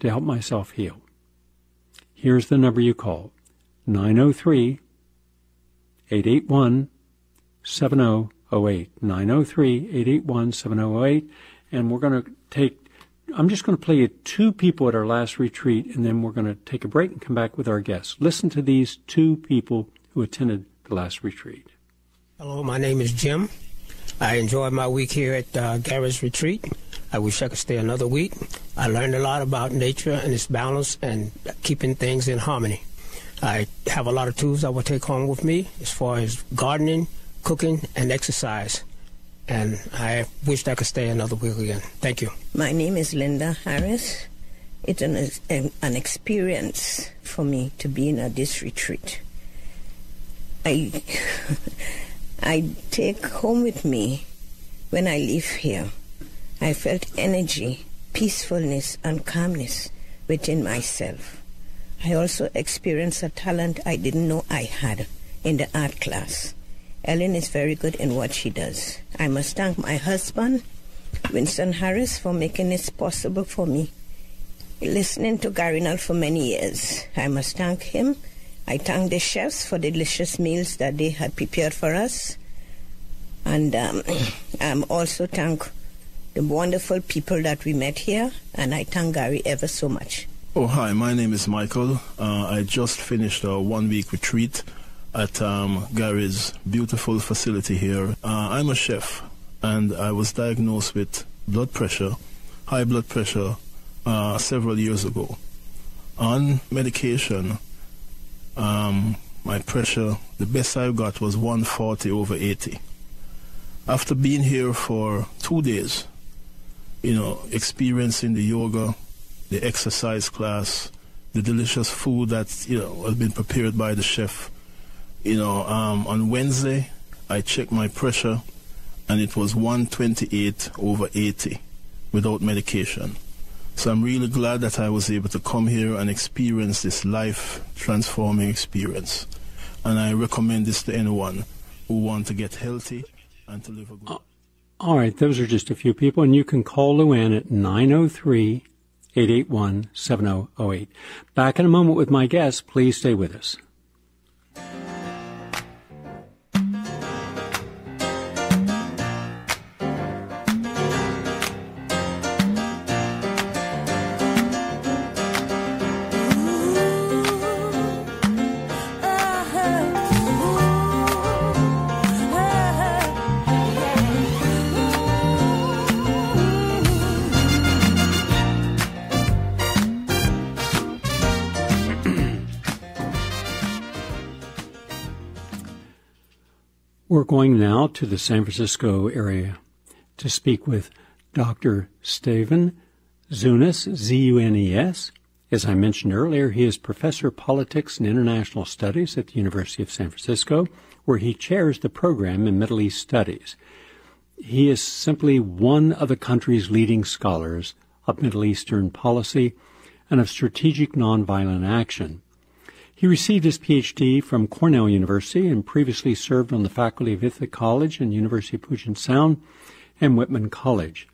to help myself heal. Here's the number you call 903 881 7008. 903 881 7008. And we're going to take, I'm just going to play you two people at our last retreat, and then we're going to take a break and come back with our guests. Listen to these two people who attended the last retreat. Hello, my name is Jim. I enjoyed my week here at uh, Gary's retreat. I wish I could stay another week. I learned a lot about nature and its balance and keeping things in harmony. I have a lot of tools I will take home with me as far as gardening, cooking, and exercise. And I wished I could stay another week again. Thank you. My name is Linda Harris. It's an, an experience for me to be in a, this retreat. I, [laughs] I take home with me when I leave here I felt energy, peacefulness, and calmness within myself. I also experienced a talent I didn't know I had in the art class. Ellen is very good in what she does. I must thank my husband, Winston Harris, for making this possible for me. Listening to Gary Null for many years, I must thank him. I thank the chefs for the delicious meals that they had prepared for us. And um, [clears throat] I'm also thank the wonderful people that we met here, and I thank Gary ever so much. Oh, hi, my name is Michael. Uh, I just finished a one week retreat at um, Gary's beautiful facility here. Uh, I'm a chef, and I was diagnosed with blood pressure, high blood pressure, uh, several years ago. On medication, um, my pressure, the best I got was 140 over 80. After being here for two days, you know, experiencing the yoga, the exercise class, the delicious food that, you know, has been prepared by the chef. You know, um, on Wednesday, I checked my pressure and it was 128 over 80 without medication. So I'm really glad that I was able to come here and experience this life transforming experience. And I recommend this to anyone who want to get healthy and to live a good life. All right, those are just a few people, and you can call Luann at 903 881 7008. Back in a moment with my guest. Please stay with us. We're going now to the San Francisco area to speak with Dr. Stephen Zunes, Z-U-N-E-S. As I mentioned earlier, he is Professor of Politics and International Studies at the University of San Francisco, where he chairs the program in Middle East Studies. He is simply one of the country's leading scholars of Middle Eastern policy and of strategic nonviolent action. He received his PhD from Cornell University and previously served on the faculty of Ithaca College and University of Puget Sound and Whitman College.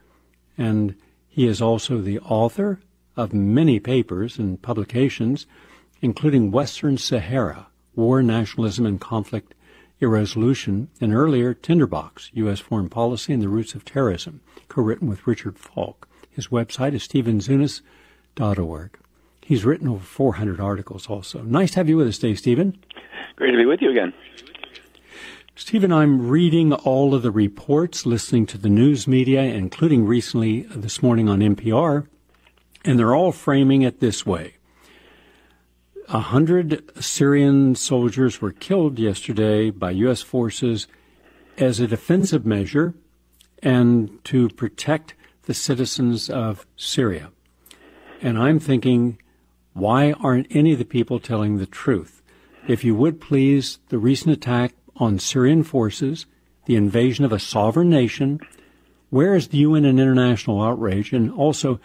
And he is also the author of many papers and publications, including Western Sahara, War, Nationalism, and Conflict Irresolution, and earlier Tinderbox, U.S. Foreign Policy and the Roots of Terrorism, co-written with Richard Falk. His website is stephenzunes.org. He's written over 400 articles also. Nice to have you with us today, Stephen. Great to be with you again. Stephen, I'm reading all of the reports, listening to the news media, including recently uh, this morning on NPR, and they're all framing it this way. A hundred Syrian soldiers were killed yesterday by U.S. forces as a defensive measure and to protect the citizens of Syria. And I'm thinking, why aren't any of the people telling the truth? If you would please, the recent attack on Syrian forces, the invasion of a sovereign nation, where is the UN and international outrage? And also,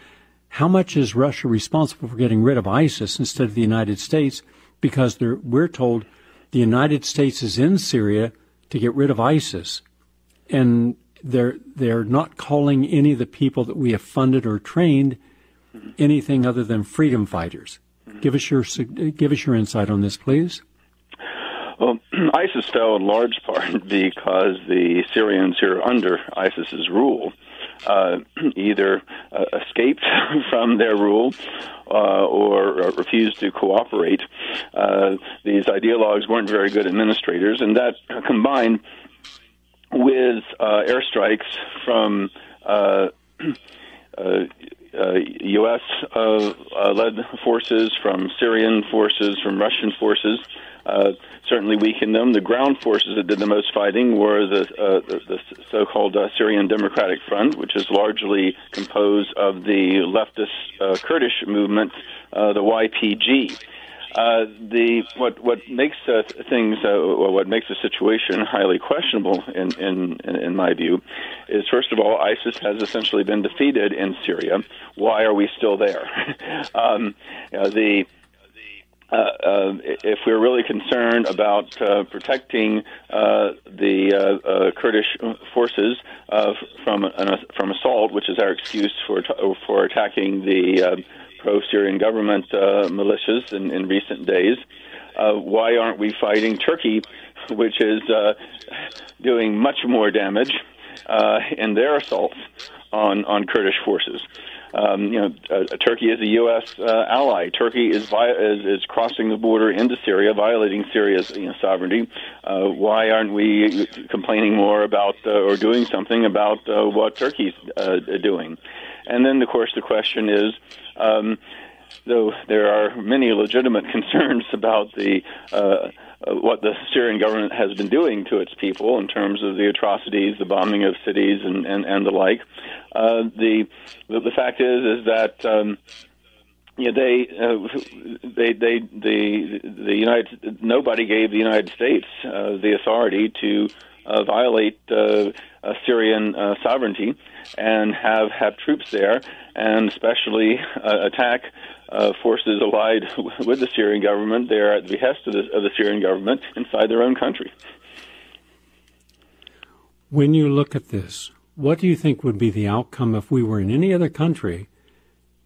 how much is Russia responsible for getting rid of ISIS instead of the United States? Because we're told the United States is in Syria to get rid of ISIS. And they're, they're not calling any of the people that we have funded or trained anything other than freedom fighters. Give us your give us your insight on this, please. Well, [clears throat] ISIS fell in large part [laughs] because the Syrians who are under ISIS's rule uh, [clears throat] either uh, escaped [laughs] from their rule uh, or uh, refused to cooperate. Uh, these ideologues weren't very good administrators, and that combined with uh, airstrikes from [clears throat] uh, U.S. Uh, uh, led forces, from Syrian forces, from Russian forces. Uh, certainly weakened them. The ground forces that did the most fighting were the, uh, the, the so-called uh, Syrian Democratic Front, which is largely composed of the leftist Kurdish movement, the YPG. Uh, the what what makes uh, things uh, what makes the situation highly questionable in, in in my view is first of all ISIS has essentially been defeated in Syria. Why are we still there? [laughs] um, you know, the uh, uh, if we're really concerned about uh, protecting uh, the uh, uh, Kurdish forces from an, from assault, which is our excuse for for attacking the pro-Syrian government uh, militias in, in recent days. Uh, why aren't we fighting Turkey, which is uh, doing much more damage uh, in their assaults on, on Kurdish forces? Um, you know, uh, Turkey is a U.S. Uh, ally. Turkey is, vi- is is crossing the border into Syria, violating Syria's you know, sovereignty. Uh, why aren't we complaining more about uh, or doing something about uh, what Turkey's uh, doing? And then, of course, the question is. Um, though there are many legitimate [laughs] concerns about the uh, uh, what the Syrian government has been doing to its people in terms of the atrocities, the bombing of cities, and and, and the like. Uh, the, the, the fact is is that um, yeah, they, uh, they, they, the, the United, nobody gave the United States uh, the authority to uh, violate uh, uh, Syrian uh, sovereignty and have have troops there, and especially uh, attack uh, forces allied [laughs] with the Syrian government there at the behest of the, of the Syrian government inside their own country. When you look at this, what do you think would be the outcome if we were in any other country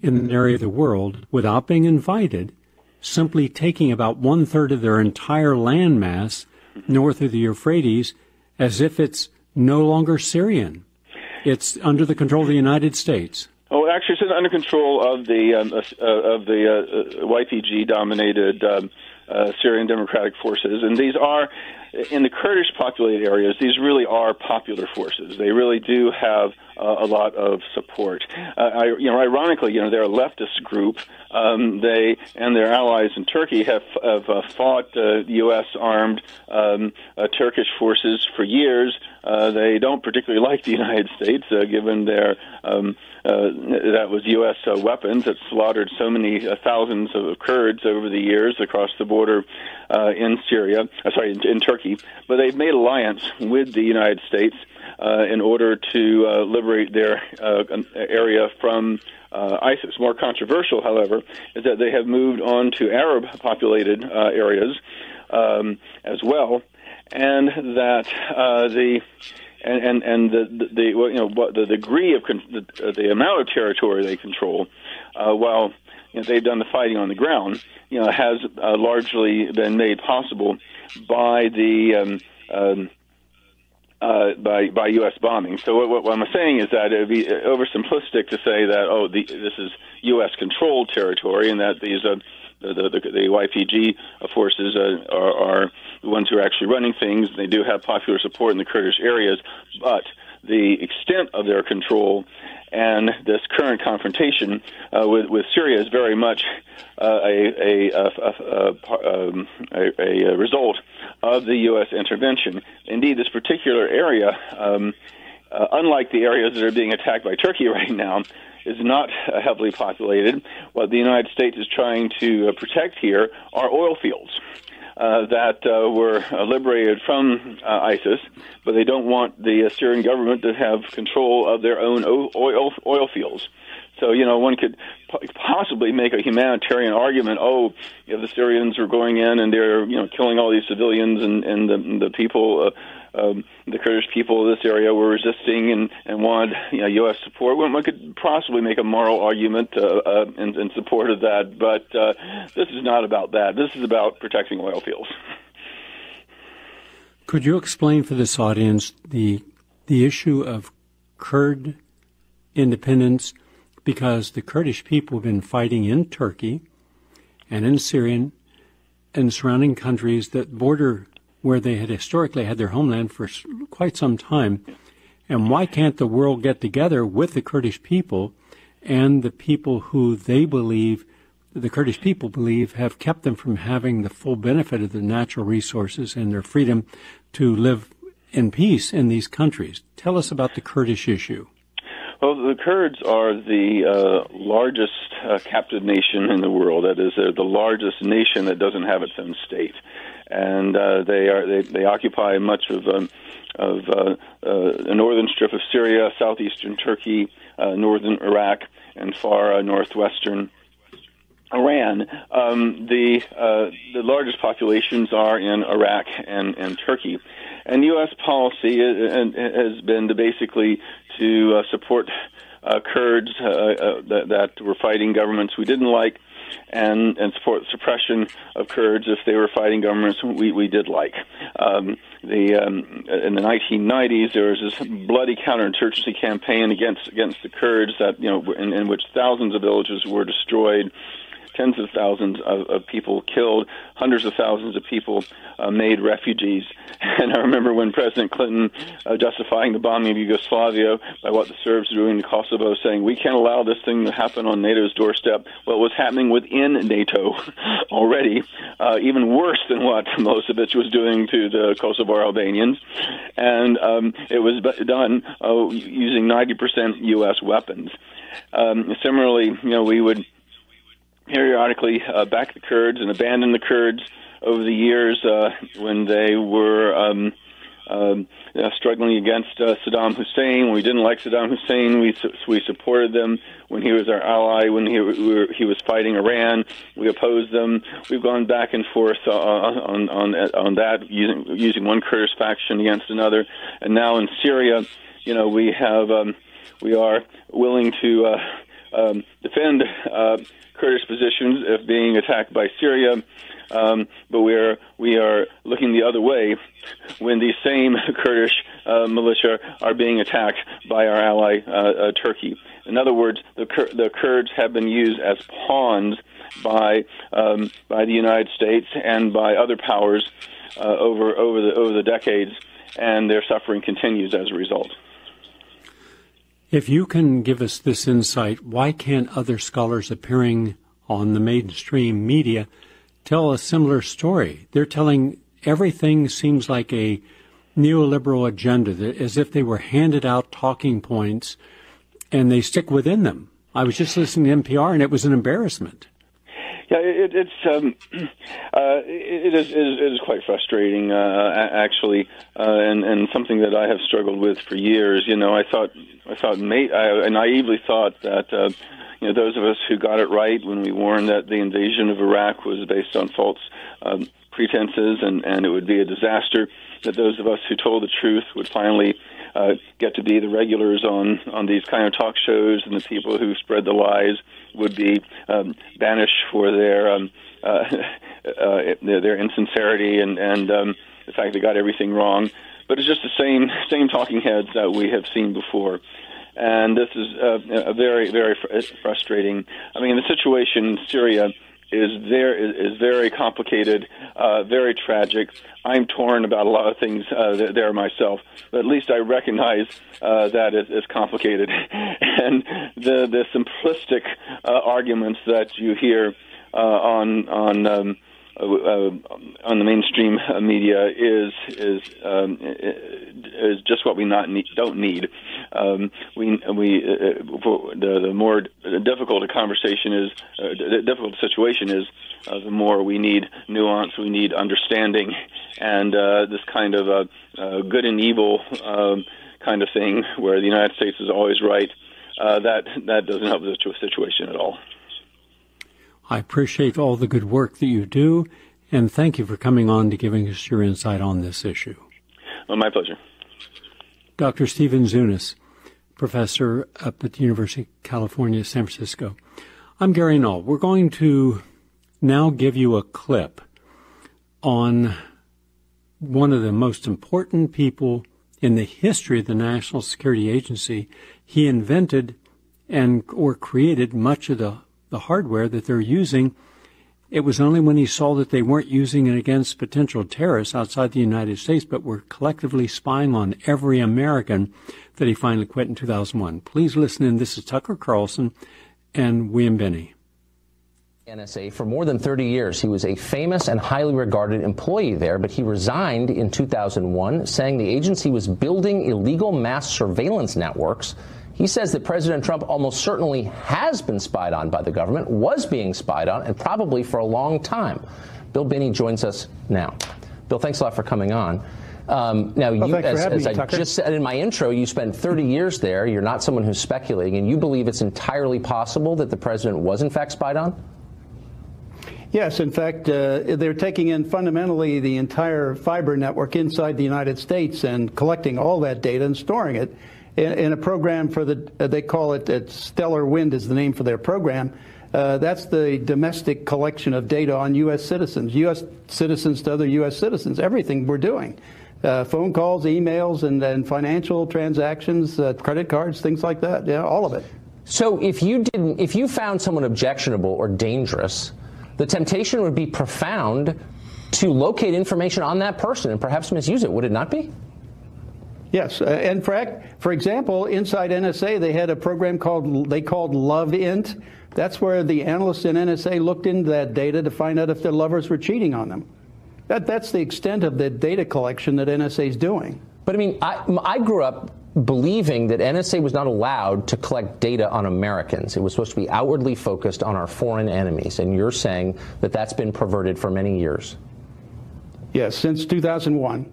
in an area of the world without being invited, simply taking about one third of their entire landmass north of the Euphrates as if it's no longer Syrian? It's under the control of the United States. Oh, actually, it's under control of the um, uh, of the uh, YPG dominated um, uh, Syrian Democratic Forces, and these are in the Kurdish populated areas, these really are popular forces. They really do have uh, a lot of support. Uh, I, you know, ironically, you know, they're a leftist group. Um, they and their allies in Turkey have, have uh, fought uh, U.S. armed um, uh, Turkish forces for years. Uh, they don't particularly like the [laughs] United States, uh, given their um, uh, that was U.S. Uh, weapons that slaughtered so many uh, thousands of Kurds over the years across the border uh, in Syria. Uh, sorry, in, in Turkey. But they've made alliance with the United States uh, in order to uh, liberate their uh, area from uh, ISIS. More controversial, however, is that they have moved on to Arab-populated uh, areas um, as well, and that uh, the and and, and the, the, the you know what the degree of con- the, the amount of territory they control, uh, while you know, they've done the fighting on the ground, you know, has uh, largely been made possible by the um, um, uh, by by U.S. bombing. So what, what I'm saying is that it would be oversimplistic to say that oh the, this is U.S. controlled territory and that these uh, the, the, the YPG forces uh, are, are the ones who are actually running things. They do have popular support in the Kurdish areas, but the extent of their control and this current confrontation uh, with, with Syria is very much uh, a, a, a, um, a, result of the U.S. intervention. Indeed, this particular area, um, uh, unlike the areas that are being attacked by Turkey [laughs] right now, is not uh, heavily populated. What the United States is trying to uh, protect here are oil fields. Uh, that uh, were uh, liberated from uh, ISIS, but they don't want the Syrian government to have control of their own oil oil fields. So you know, one could possibly make a humanitarian argument. Oh, if the Syrians are going in and they're you know killing all these civilians and and the, the people. Uh, um, the Kurdish people of this area were resisting and, and wanted you know, U.S. support. One could possibly make a moral argument uh, uh, in, in support of that, but uh, this is not about that. This is about protecting oil fields. Could you explain for this audience the the issue of Kurd independence? Because the Kurdish people have been fighting in Turkey and in Syria and surrounding countries that border where they had historically had their homeland for quite some time. And why can't the world get together with the Kurdish people and the people who they believe, the Kurdish people believe, have kept them from having the full benefit of the natural resources and their freedom to live in peace in these countries? Tell us about the Kurdish issue. Well, the Kurds are the uh, largest uh, captive nation in the world. That is, they're the largest nation that doesn't have its own state and uh, they are they, they occupy much of um, of uh, uh, the northern strip of Syria, southeastern Turkey, uh, northern Iraq, and far uh, northwestern Iran. Um, the uh, the largest populations are in Iraq and, and Turkey, and U.S. policy has been to basically to uh, support uh, Kurds uh, uh, that, that were fighting governments we didn't like and and support suppression of Kurds if they were fighting governments we we did like. Um, the um, in the 1990s there was this bloody counterinsurgency campaign against against the Kurds that you know in, in which thousands of villages were destroyed tens of thousands of, of people killed, hundreds of thousands of people uh, made refugees. [laughs] And I remember when President Clinton, uh, justifying the bombing of Yugoslavia by what the Serbs were doing in Kosovo, saying we can't allow this thing to happen on NATO's doorstep. Well, it was happening within NATO [laughs] already, uh, even worse than what [laughs] Milosevic was doing to the Kosovo Albanians, and um, it was done uh, using 90% U.S. weapons. Um, similarly, you know, we would periodically uh, back the Kurds and abandon the Kurds over the years uh, when they were um, um, uh, struggling against uh, Saddam Hussein. When we didn't like Saddam Hussein, we su- we supported them. When he was our ally, when he we were, he was fighting Iran, we opposed them. We've gone back and forth uh, on on on that using using one Kurdish faction against another, and now in Syria, you know, we have um, we are willing to uh, um, defend uh, Kurdish positions if being attacked by Syria. Um, but we are we are looking the other way when these same [laughs] Kurdish uh, militia are being attacked by our ally uh, uh, Turkey. In other words, the Kur- the Kurds have been used as pawns by um, by the United States and by other powers uh, over over the over the decades, and their suffering continues as a result. If you can give us this insight, why can't other scholars appearing on the mainstream media tell a similar story? They're telling everything seems like a neoliberal agenda, as if they were handed out talking points and they stick within them. I was just listening to NPR and it was an embarrassment. Yeah, it, it's um, [clears throat] uh, it, is, it is quite frustrating, uh, actually, uh, and and something that I have struggled with for years. You know, I thought I thought mate, I, naively thought that. Uh, you know, those of us who got it right when we warned that the invasion of Iraq was based on false um, pretenses and, and it would be a disaster, that those of us who told the truth would finally uh, get to be the regulars on, on these kind of talk shows, and the people who spread the lies would be um, banished for their um, uh, [laughs] uh, their, their insincerity and and um, the fact they got everything wrong. But it's just the same same talking heads that we have seen before. And this is uh, a very, very fr- frustrating. I mean, the situation in Syria is there is, very complicated, uh, very tragic. I'm torn about a lot of things uh, there myself, but at least I recognize uh, that it is complicated, [laughs] and the the simplistic uh, arguments that you hear uh, on on um, uh, on the mainstream media is is um, is just what we not need, don't need. Um, we we uh, the the more difficult a conversation is, uh, the difficult situation is, uh, the more we need nuance, we need understanding, and uh, this kind of uh, uh, good and evil um, kind of thing, where the United States is always right. Uh, that that doesn't help the situation at all. I appreciate all the good work that you do, and thank you for coming on to giving us your insight on this issue. Well, my pleasure. Dr. Stephen Zunes, professor up at the University of California, San Francisco. I'm Gary Null. We're going to now give you a clip on one of the most important people in the history of the National Security Agency. He invented and or created much of the the hardware that they're using. It was only when he saw that they weren't using it against potential terrorists outside the United States, but were collectively spying on every American that he finally quit in 2001. Please listen in. This is Tucker Carlson and William Binney. NSA for more than 30 years. He was a famous and highly regarded employee there, but he resigned in 2001, saying the agency was building illegal mass surveillance networks he says that President Trump almost certainly has been spied on by the government, was being spied on, and probably for a long time. Bill Binney joins us now. Bill, thanks a lot for coming on. Um, now, well, you, as, as me, I just said in my intro, you spent 30 years there. You're not someone who's speculating, and you believe it's entirely possible that the president was, in fact, spied on? Yes, in fact, uh, they're taking in fundamentally the entire fiber network inside the United States and collecting all that data and storing it in, in a program for the, uh, they call it uh, Stellar Wind is the name for their program. Uh, that's the domestic collection of data on U.S. citizens, U.S. citizens to other U.S. citizens, everything we're doing. Uh, phone calls, emails, and, and financial transactions, uh, credit cards, things like that. Yeah, all of it. So if you didn't, if you found someone objectionable or dangerous, the temptation would be profound to locate information on that person and perhaps misuse it. Would it not be? Yes, uh, and for, for example, inside NSA, they had a program called they called LoveInt. That's where the analysts in NSA looked into that data to find out if their lovers were cheating on them. That, that's the extent of the data collection that NSA is doing. But I mean, I, I grew up believing that NSA was not allowed to collect data on Americans. It was supposed to be outwardly focused on our foreign enemies. And you're saying that that's been perverted for many years. Yes, since 2001.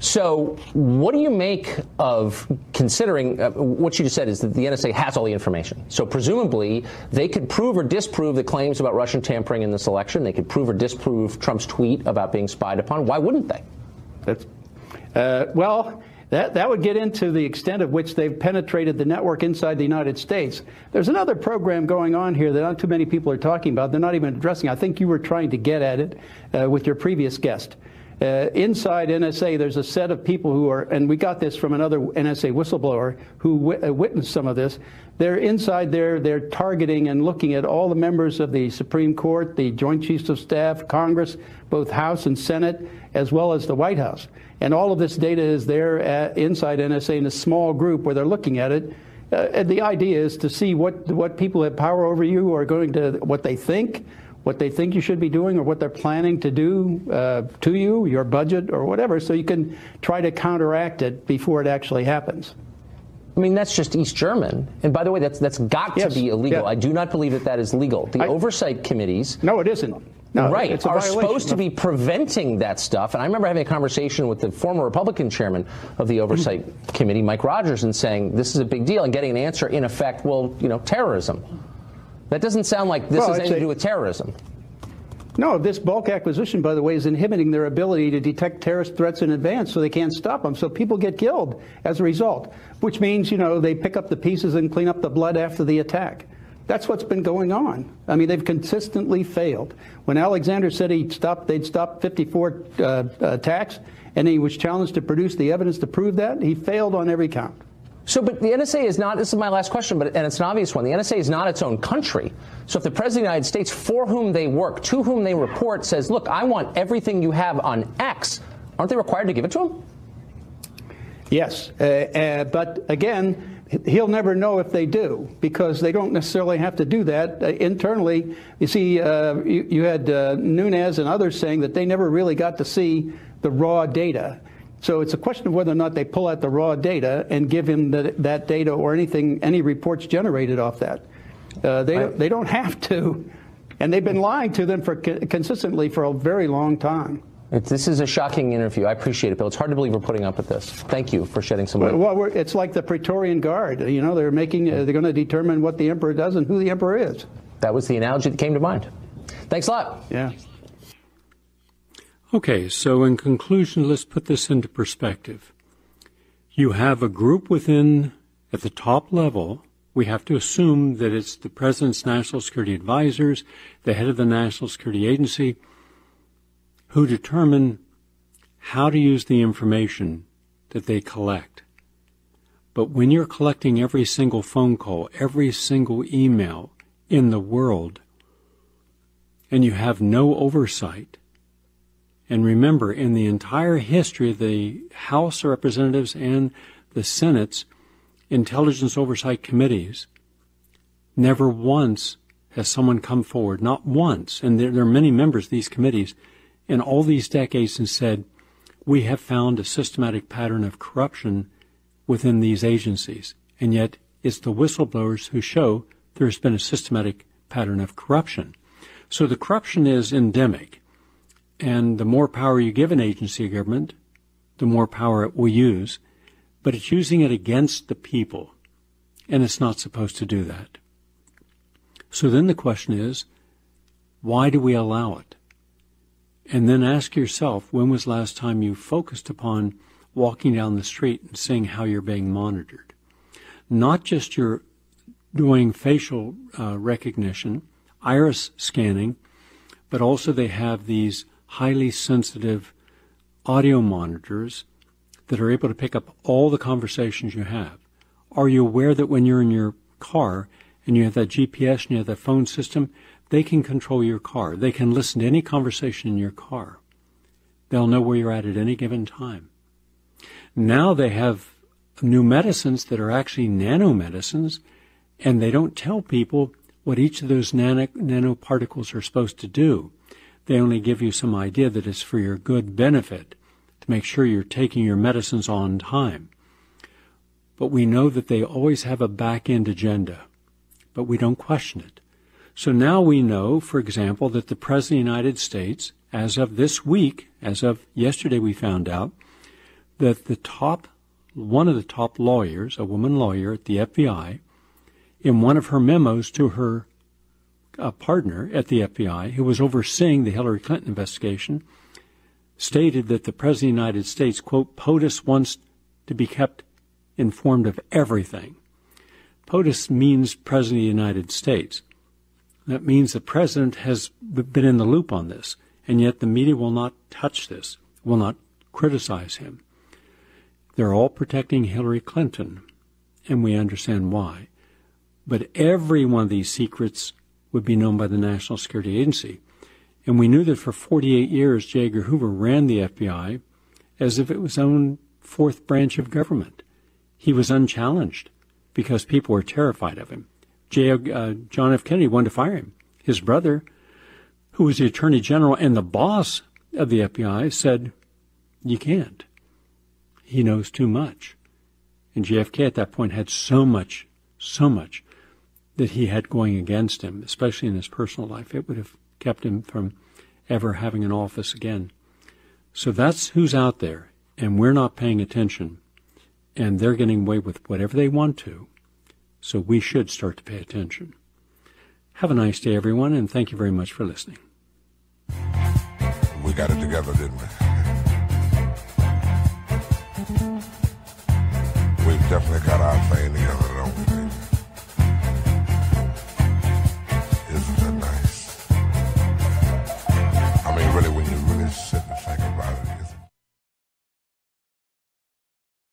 So, what do you make of considering uh, what you just said is that the NSA has all the information? So, presumably, they could prove or disprove the claims about Russian tampering in this election. They could prove or disprove Trump's tweet about being spied upon. Why wouldn't they? That's, uh, well, that, that would get into the extent of which they've penetrated the network inside the United States. There's another program going on here that not too many people are talking about. They're not even addressing. I think you were trying to get at it uh, with your previous guest. Uh, inside NSA, there's a set of people who are, and we got this from another NSA whistleblower who uh, witnessed some of this. They're inside there, they're targeting and looking at all the members of the Supreme Court, the Joint Chiefs of Staff, Congress, both House and Senate, as well as the White House. And all of this data is there at, inside NSA in a small group where they're looking at it. Uh, and the idea is to see what, what people have power over you are going to, what they think, what they think you should be doing or what they're planning to do uh, to you, your budget or whatever, so you can try to counteract it before it actually happens. I mean, that's just East German. And by the way, that's that's got yes. to be illegal. Yeah. I do not believe that that is legal. The I, oversight committees. No, it isn't. No, right, are supposed to be preventing that stuff. And I remember having a conversation with the former Republican chairman of the Oversight Committee, Mike Rogers, and saying this is a big deal, and getting an answer in effect, well, you know, terrorism. That doesn't sound like this well, has anything to do with terrorism. No, this bulk acquisition, by the way, is inhibiting their ability to detect terrorist threats in advance so they can't stop them. So people get killed as a result, which means, you know, they pick up the pieces and clean up the blood after the attack. That's what's been going on. I mean, they've consistently failed. When Alexander said he stopped, they'd stop 54 uh, attacks, and he was challenged to produce the evidence to prove that, he failed on every count. So, but the NSA is not, this is my last question, but, and it's an obvious one. The NSA is not its own country. So if the President of the United States, for whom they work, to whom they report, says, look, I want everything you have on X, aren't they required to give it to him? Yes. Uh, uh, but again, he'll never know if they do because they don't necessarily have to do that uh, internally. You see, uh, you, you, had uh, Nunes and others saying that they never really got to see the raw data. So it's a question of whether or not they pull out the raw data and give him the, that data or anything, any reports generated off that. Uh, they, I, they don't have to. And they've been lying to them for consistently for a very long time. this is a shocking interview. I appreciate it, Bill. It's hard to believe we're putting up with this. Thank you for shedding some light. Well, well it's like the Praetorian Guard. You know, they're making, uh, they're going to determine what the emperor does and who the emperor is. That was the analogy that came to mind. Thanks a lot. Yeah. Okay, so in conclusion, let's put this into perspective. You have a group within, at the top level, we have to assume that it's the President's National Security Advisors, the head of the National Security Agency, who determine how to use the information that they collect. But when you're collecting every single phone call, every single email in the world, and you have no oversight, and remember, in the entire history of the House of Representatives and the Senate's intelligence oversight committees, never once has someone come forward, not once, and there, there, are many members of these committees in all these decades and said, we have found a systematic pattern of corruption within these agencies. And yet it's the whistleblowers who show there's been a systematic pattern of corruption. So the corruption is endemic. And the more power you give an agency of government, the more power it will use. But it's using it against the people. And it's not supposed to do that. So then the question is, why do we allow it? And then ask yourself, when was last time you focused upon walking down the street and seeing how you're being monitored? Not just your doing facial uh, recognition, iris scanning, but also they have these highly sensitive audio monitors that are able to pick up all the conversations you have. Are you aware that when you're in your car and you have that GPS and you have that phone system, they can control your car. They can listen to any conversation in your car. They'll know where you're at at any given time. Now they have new medicines that are actually nanomedicines, and they don't tell people what each of those nano- nanoparticles are supposed to do. They only give you some idea that it's for your good benefit to make sure you're taking your medicines on time. but we know that they always have a back end agenda, but we don't question it. So now we know, for example, that the President of the United States, as of this week, as of yesterday, we found out that the top, one of the top lawyers, a woman lawyer at the FBI, in one of her memos to her uh, partner at the FBI, who was overseeing the Hillary Clinton investigation, stated that the President of the United States, quote, POTUS wants to be kept informed of everything. POTUS means President of the United States. That means the President has been in the loop on this, and yet the media will not touch this, will not criticize him. They're all protecting Hillary Clinton, and we understand why. But every one of these secrets would be known by the National Security Agency. And we knew that for 48 years, J. Edgar Hoover ran the FBI as if it was his own fourth branch of government he was unchallenged because people were terrified of him. J. Uh, John F. Kennedy wanted to fire him. His brother, who was the Attorney General and the boss of the FBI, said, You can't. He knows too much. And JFK at that point had so much, so much that he had going against him, especially in his personal life. It would have kept him from ever having an office again. So that's who's out there, and we're not paying attention and they're getting away with whatever they want to. So we should start to pay attention. Have a nice day, everyone, and thank you very much for listening. We got it together, didn't we? We've definitely got our thing together?